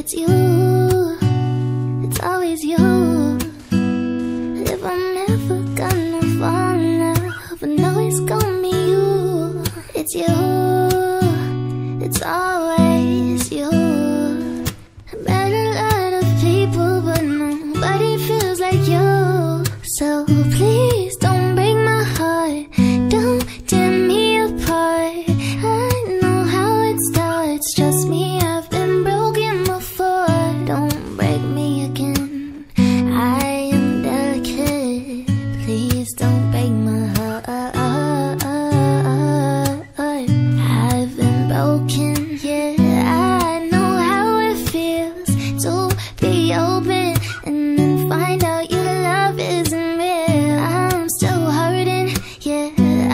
it's you. It's always you. If I'm ever gonna fall in love, I know it's gonna be you. It's you. Please don't break my heart. I've been broken, yeah. I know how it feels to be open and then find out your love isn't real. I'm still hurting, yeah.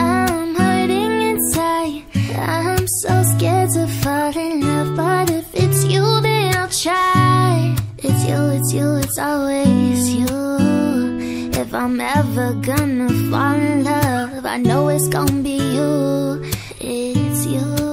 I'm hurting inside. I'm so scared to fall in love, but if it's you, then I'll try. It's you, it's you, it's always I'm ever gonna fall in love, I know it's gonna be you. It's you.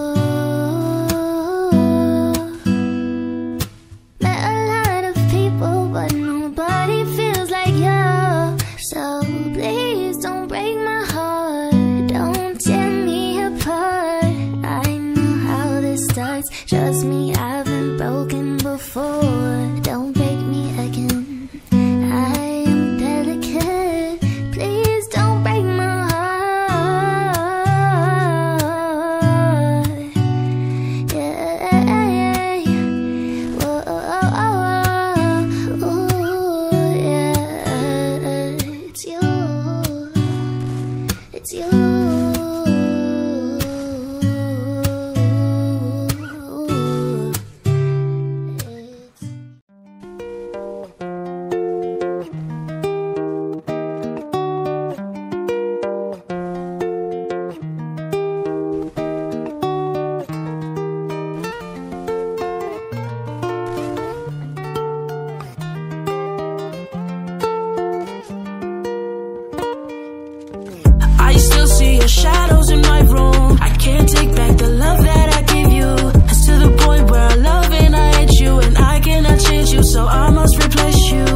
Shadows in my room. I can't take back the love that I gave you. It's to the point where I love and I hate you, and I cannot change you, so I must replace you.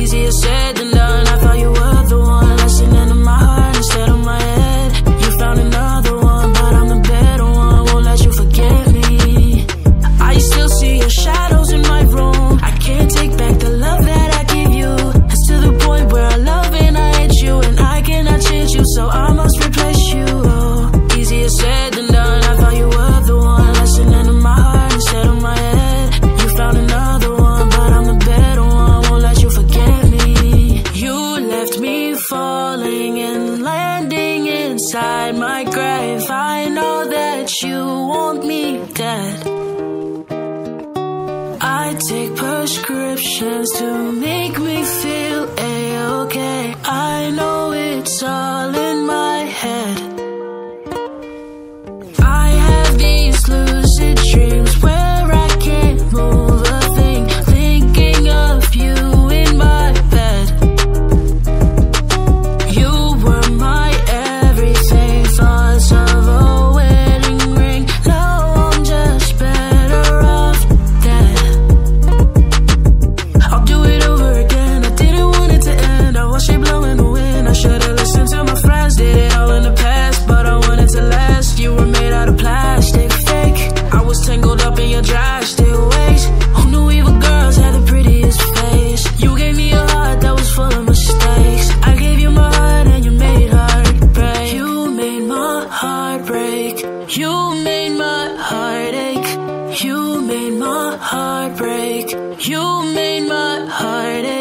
Easier said than done. I thought you were the one, my heart instead of my head. You found another one, but I'm the better one. Won't let you me. I still see your shadows in my room. I can't take back the love take prescriptions to make me feel a-okay. I know it's all in my head. Tangled up in your drastic ways. Who knew evil girls had the prettiest face? You gave me a heart that was full of mistakes. I gave you my heart and you made heart break. You made my heart break. You made my heart ache. You made my heart break. You made my heart ache.